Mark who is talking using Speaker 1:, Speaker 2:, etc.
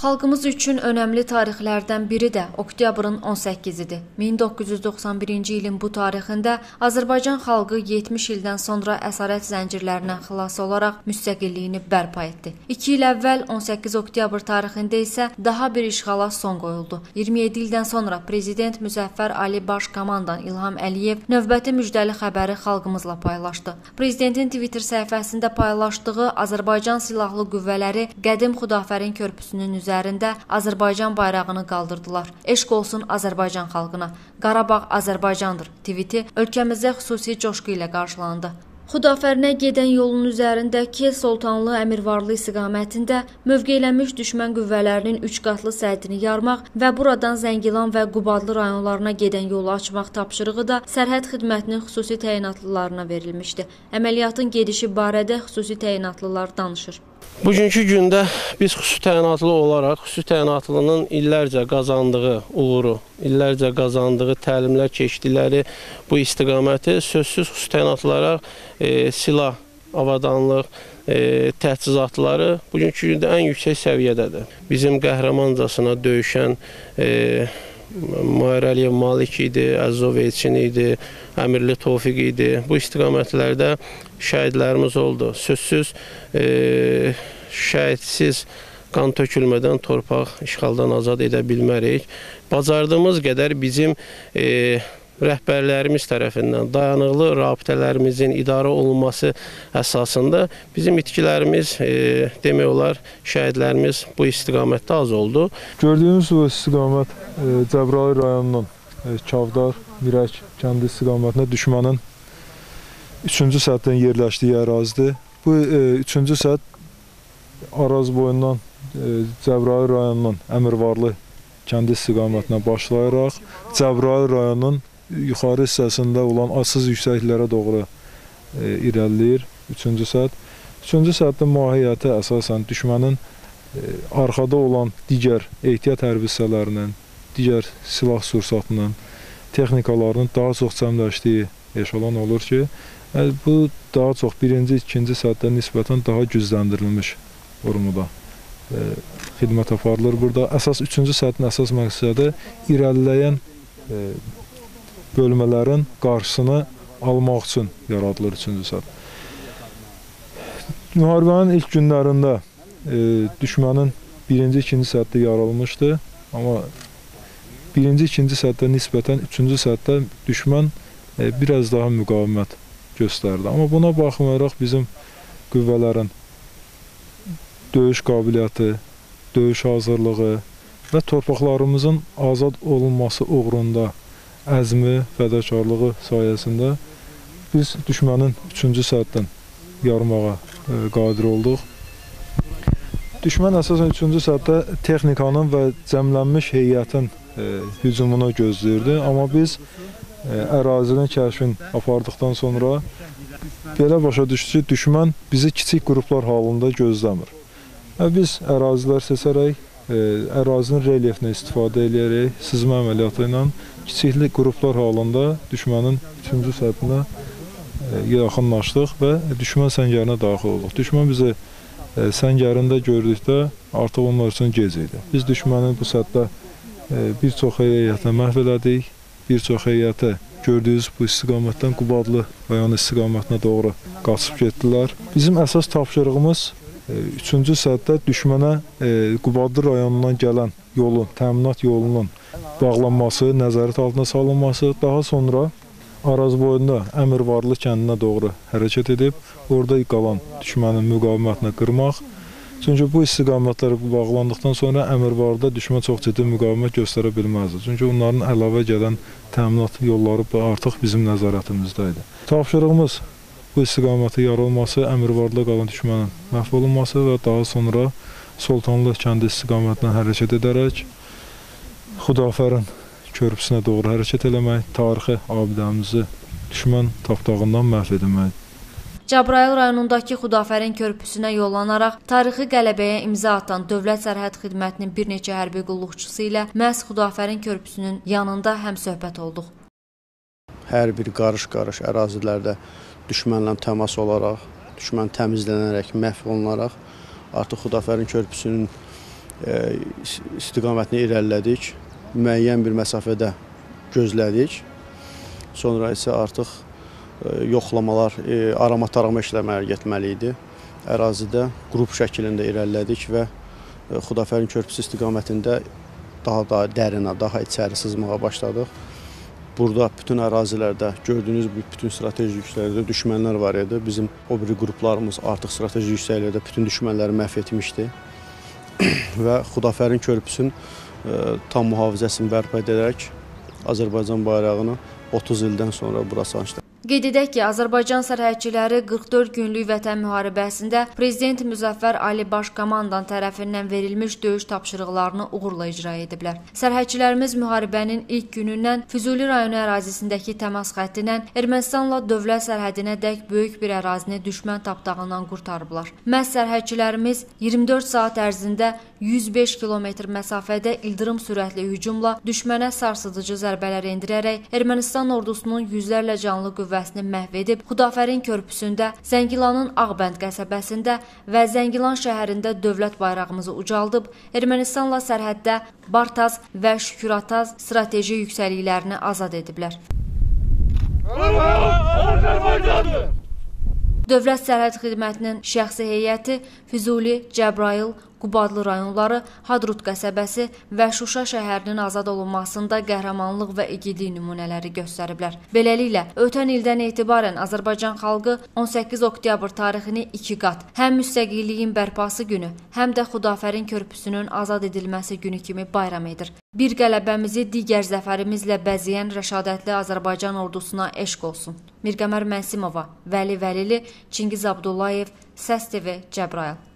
Speaker 1: Xalqımız üçün önəmli tarixlərdən biri də oktyabrın 18-idir. 1991-ci ilin bu tarixində Azərbaycan xalqı 70 ildən sonra əsarət zəncirlərindən xilas olaraq müstəqilliyini bərpa etdi. 2 il əvvəl 18 oktyabr tarixində isə daha bir işğala son qoyuldu. 27 ildən sonra prezident Müzəffər Ali Baş komandan İlham Əliyev növbəti müjdəli xəbəri xalqımızla paylaşdı. Prezidentin Twitter səhifəsində paylaşdığı Azərbaycan Silahlı Qüvvələri Qədim Xudafərin körpüsünün üzərində üzərində Azərbaycan bayrağını qaldırdılar. Eşq olsun Azərbaycan xalqına. Qarabağ Azərbaycandır. Tweeti ölkəmizdə xüsusi coşqu ilə qarşılandı. Xudafərinə gedən yolun üzərindəki Sultanlı Əmirvarlı istiqamətində mövqeylənmiş düşmən qüvvələrinin 3 qatlı səddini yarmaq və buradan Zəngilan və Qubadlı rayonlarına gedən yolu açmaq tapşırığı da sərhəd xidmətinin xüsusi təyinatlılarına verilmişdi. Əməliyyatın gedişi barədə xüsusi təyinatlılar danışır.
Speaker 2: Bugünkü gündə biz xüsusi təyinatlı olaraq xüsusi təyinatlının illərcə qazandığı uğuru, illərcə qazandığı təlimlər keçdikləri bu istiqaməti sözsüz xüsusi təyinatlılara e, silah, avadanlıq, e, təchizatları bugünkü gündə ən yüksək səviyyədədir. Bizim qəhrəmancasına döyüşən e, Mahir Əliyev Malik idi, Əzov Elçin idi, Əmirli Tofiq idi. Bu istiqamətlərdə şəhidlərimiz oldu. Sözsüz e, şəhidsiz qan tökülmədən torpaq işğaldan azad edə bilmərik. Bacardığımız qədər bizim e, rəhbərlərimiz tərəfindən dayanıqlı rabitələrimizin idarə olunması əsasında bizim itkilərimiz e, demək olar şəhidlərimiz bu istiqamətdə az oldu.
Speaker 3: Gördüyünüz bu istiqamət e, Cəbrayıl rayonunun e, Çavdar, Mirək kəndi istiqamətində düşmənin 3-cü səddən yerləşdiyi ərazidir. Bu 3-cü e, sədd Araz boyundan e, Cəbrayıl rayonunun Əmirvarlı kəndi istiqamətinə başlayaraq Cəbrayıl rayonunun yuxarı hissəsində olan asız yüksəklərə doğru e, irəliləyir. Üçüncü sədd. Üçüncü səddin mahiyyəti əsasən düşmənin e, arxada olan digər ehtiyat hərbi hissələrinin, digər silah sursatının, texnikalarının daha çox cəmləşdiyi eşelon olur ki, e, bu daha çox birinci, ikinci səddə nisbətən daha gücləndirilmiş formada e, xidmət aparılır. Burada əsas üçüncü səddin əsas məqsədi irəliləyən e, bölmələrin qarşısını almaq üçün yaradılır üçüncü sədd. Müharibənin ilk günlərində e, düşmənin birinci, ikinci səddə yaralmışdı, amma birinci, ikinci səddə nisbətən üçüncü səddə düşmən e, biraz daha müqavimət göstərdi. Amma buna baxmayaraq bizim qüvvələrin döyüş qabiliyyəti, döyüş hazırlığı və torpaqlarımızın azad olunması uğrunda əzmi, fədakarlığı sayəsində biz düşmənin 3-cü səddən yarmağa e, qadir olduq. Düşmən əsasən 3-cü səddə texnikanın və cəmlənmiş heyətin e, hücumunu gözləyirdi, amma biz e, ərazinin kəşfini apardıqdan sonra belə başa düşdük ki, düşmən bizi kiçik qruplar halında gözləmir. Biz ərazilər seçərək, ərazinin relyefinə istifadə edərək, sızma əməliyyatı ilə kiçikli qruplar halında düşmənin 3-cü səddinə e, yaxınlaşdıq və düşmən səngərinə daxil olduq. Düşmən bizi e, səngərində gördükdə artıq onlar üçün gec idi. Biz düşmənin bu səddə e, bir çox heyətə məhv elədik, bir çox heyətə gördüyünüz bu istiqamətdən Qubadlı rayon istiqamətinə doğru qaçıb getdilər. Bizim əsas tapşırığımız 3-cü səddə düşmənə Qubadlı rayonundan gələn yolun, təminat yolunun bağlanması, nəzarət altına salınması, daha sonra Araz boyunda Əmirvarlı kəndinə doğru hərəkət edib, orada qalan düşmənin müqavimətini qırmaq. Çünki bu istiqamətlər bağlandıqdan sonra Əmirvarda düşmən çox ciddi müqavimət göstərə bilməzdi. Çünki onların əlavə gələn təminat yolları artıq bizim nəzarətimizdə idi. Tapşırığımız bu istiqaməti yarılması, Əmirvarda qalan düşmənin məhv olunması və daha sonra Sultanlı kəndi istiqamətinə hərəkət edərək Xudafərin körpüsünə doğru hərəkət eləmək, tarixi abidəmizi düşmən tapdağından məhv etmək.
Speaker 1: Cəbrayıl rayonundakı Xudafərin körpüsünə yollanaraq tarixi qələbəyə imza atan Dövlət Sərhəd Xidmətinin bir neçə hərbi qulluqçusu ilə məhz Xudafərin körpüsünün yanında həmsöhbət olduq.
Speaker 4: Hər bir qarış-qarış ərazilərdə düşmənlə təmas olaraq, düşmən təmizlənərək, məhv olunaraq artıq Xudafərin körpüsünün e, istiqamətini irəlilədik. Müəyyən bir məsafədə gözlədik. Sonra isə artıq e, yoxlamalar, e, arama tarama işləmələri getməli idi. Ərazidə qrup şəklində irəlilədik və e, Xudafərin körpüsü istiqamətində daha da dərinə, daha içəri sızmağa başladıq. Burada bütün ərazilərdə gördüyünüz bütün strateji yüksəklərdə düşmənlər var idi. Bizim o biri qruplarımız artıq strateji yüksəklərdə bütün düşmənləri məhv etmişdi. və Xudafərin körpüsünün tam mühafizəsini bərpa edərək Azərbaycan bayrağını 30 ildən sonra bura sancdı.
Speaker 1: Qeyd edək ki, Azərbaycan sərhədçiləri 44 günlük vətən müharibəsində Prezident Müzəffər Ali Baş Komandan tərəfindən verilmiş döyüş tapşırıqlarını uğurla icra ediblər. Sərhədçilərimiz müharibənin ilk günündən Füzuli rayonu ərazisindəki təmas xəttindən Ermənistanla dövlət sərhədinə dək böyük bir ərazini düşmən tapdağından qurtarıblar. Məhz sərhədçilərimiz 24 saat ərzində 105 kilometr məsafədə ildırım sürətli hücumla düşmənə sarsıdıcı zərbələr endirərək Ermənistan ordusunun yüzlərlə canlı qüvvə qüvvəsini məhv edib Xudafərin körpüsündə, Zəngilanın Ağbənd qəsəbəsində və Zəngilan şəhərində dövlət bayrağımızı ucaldıb, Ermənistanla sərhəddə Bartaz və Şükürataz strateji yüksəliklərini azad ediblər. Dövlət Sərhəd Xidmətinin şəxsi heyəti Füzuli, Cəbrayıl, Qubadlı rayonları, Hadrut qəsəbəsi və Şuşa şəhərinin azad olunmasında qəhrəmanlıq və igidlik nümunələri göstəriblər. Beləliklə, ötən ildən etibarən Azərbaycan xalqı 18 oktyabr tarixini iki qat, həm müstəqilliyin bərpası günü, həm də Xudafərin körpüsünün azad edilməsi günü kimi bayram edir. Bir qələbəmizi digər zəfərimizlə bəzəyən rəşadətli Azərbaycan ordusuna eşq olsun. Mirqəmər Mənsimova, Vəli Vəlili, Çingiz Abdullayev, Səs TV, Cəbrayıl.